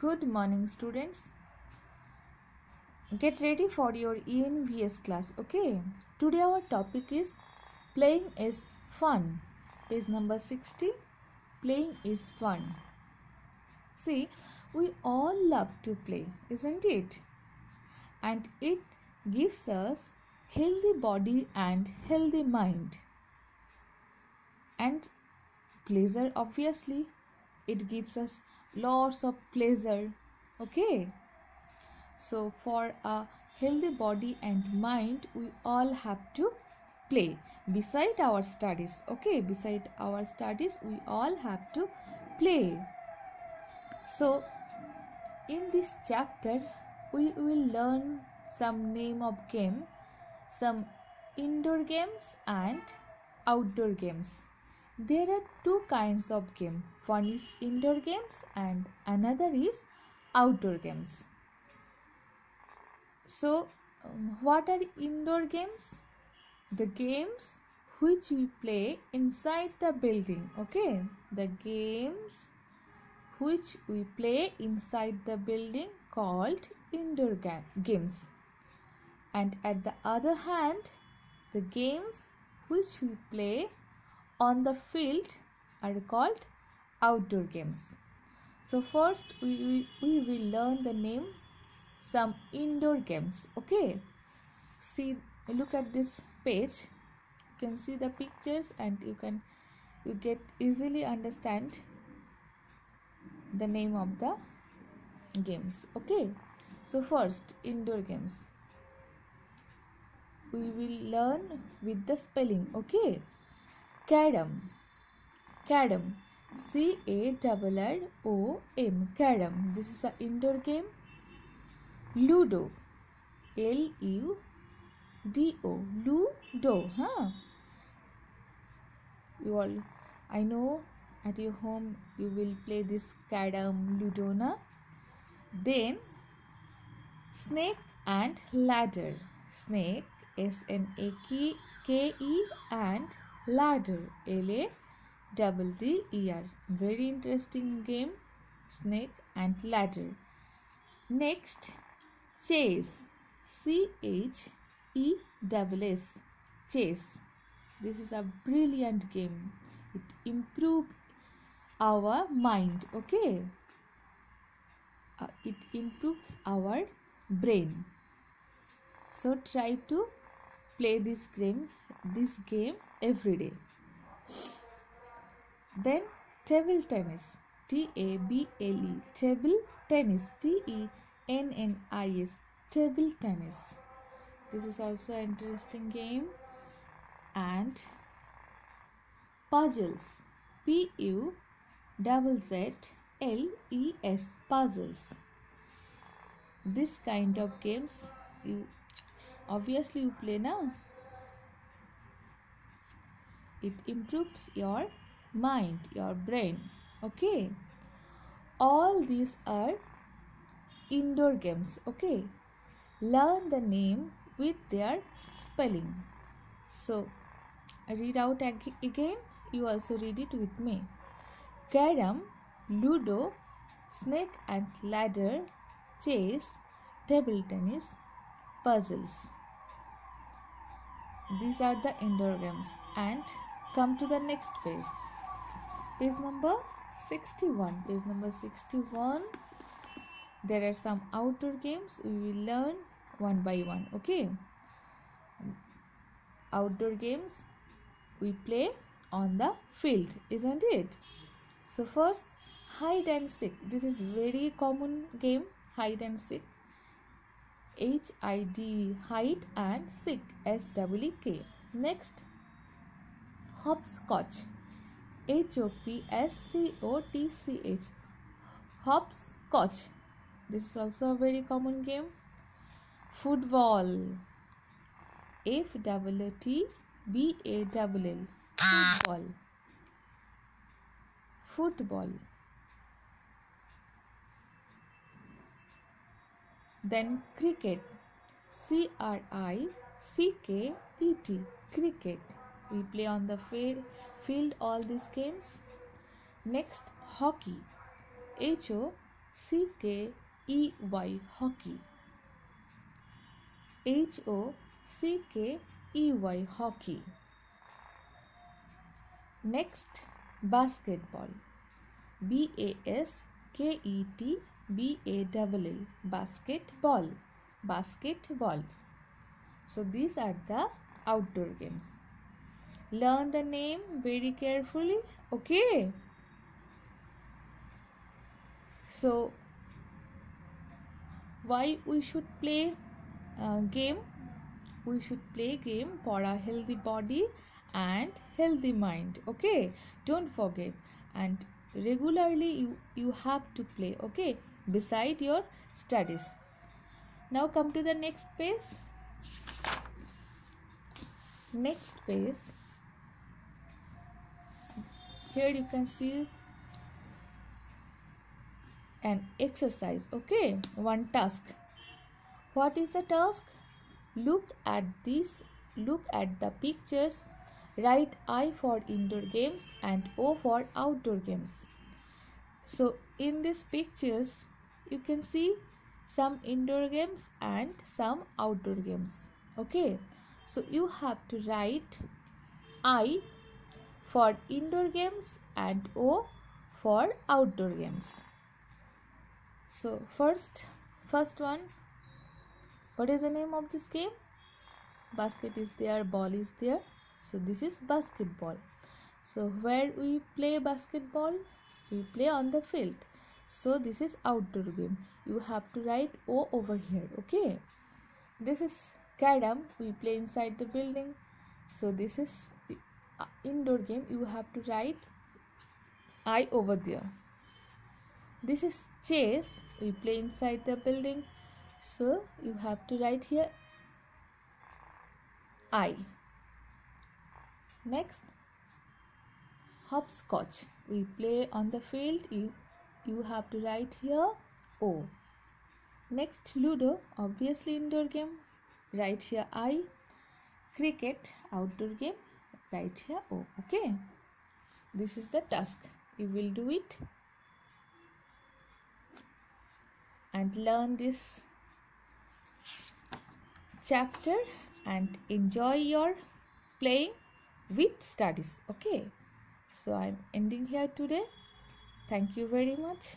Good morning, students. Get ready for your ENVS class. Okay. Today our topic is playing is fun. Page number 60. Playing is fun. See, we all love to play, isn't it? And it gives us healthy body and healthy mind. And pleasure obviously it gives us lots of pleasure okay? So for a healthy body and mind we all have to play. Beside our studies okay? Beside our studies we all have to play. So in this chapter we will learn some name of game some indoor games and outdoor games there are two kinds of game. One is indoor games and another is outdoor games. So um, what are indoor games? The games which we play inside the building okay? The games which we play inside the building called indoor ga- games. And at the other hand the games which we play on the field are called outdoor games. So first we, we, will learn the name some indoor games. Okay. See look at this page. You can see the pictures and you can you get easily understand the name of the games. Okay. So first indoor games. We will learn with the spelling. Okay carom carom c a double r o m. Carom this is an indoor game. Ludo. L u d o. Ludo huh? You all i know at your home you will play this carom ludo na? Then snake and ladder. Snake s n a k e and ladder L A double D E R. Very interesting game. Snake and ladder. Next, chess. C H E double S. Chess. This is a brilliant game. It improves our mind. Okay. Uh, it improves our brain. So try to play this game. This game every day. Then table tennis. T A B L E. Table tennis. T E N N I S. Table tennis. This is also an interesting game. And puzzles. P U double Z L E S. Puzzles. This kind of games you obviously you play now it improves your mind your brain. Okay? All these are indoor games. Okay? Learn the name with their spelling. So read out ag- again. You also read it with me. Carom ludo snake and ladder chess table tennis puzzles. These are the indoor games. And come to the next page page number 61 page number 61 there are some outdoor games. We will learn one by one okay? Outdoor games we play on the field isn't it? So first hide and seek. This is very common game hide and seek. H I D hide and seek. S W K. Next hopscotch. H O P S C O T C H. Hopscotch. This is also a very common game. Football. F W T B A L L. Football. Football. Then cricket. C R I C K E T. Cricket we play on the field all these games. Next hockey. H o C K E Y hockey. H O C K E Y hockey. Next basketball. B A S K E T B A L L basketball. Basketball. So these are the outdoor games learn the name very carefully okay? So why we should play uh, game? We should play game for a healthy body and healthy mind okay? Don't forget. And regularly you you have to play okay? Beside your studies. Now come to the next page next page here you can see an exercise okay? One task. What is the task? Look at this look at the pictures. Write i for indoor games and o for outdoor games. So in these pictures you can see some indoor games and some outdoor games okay? So you have to write i for indoor games and o for outdoor games. So first first one what is the name of this game? Basket is there ball is there. So this is basketball. So where we play basketball? We play on the field. So this is outdoor game. You have to write o over here okay? This is carom we play inside the building. So this is indoor game you have to write i over there. This is chess. We play inside the building. So you have to write here. I next. Hopscotch. We play on the field. You you have to write here. O. Next ludo. Obviously indoor game. Write here i. Cricket outdoor game write here. O okay. This is the task. You will do it and learn this chapter and enjoy your playing with studies. Okay. So i'm ending here today. Thank you very much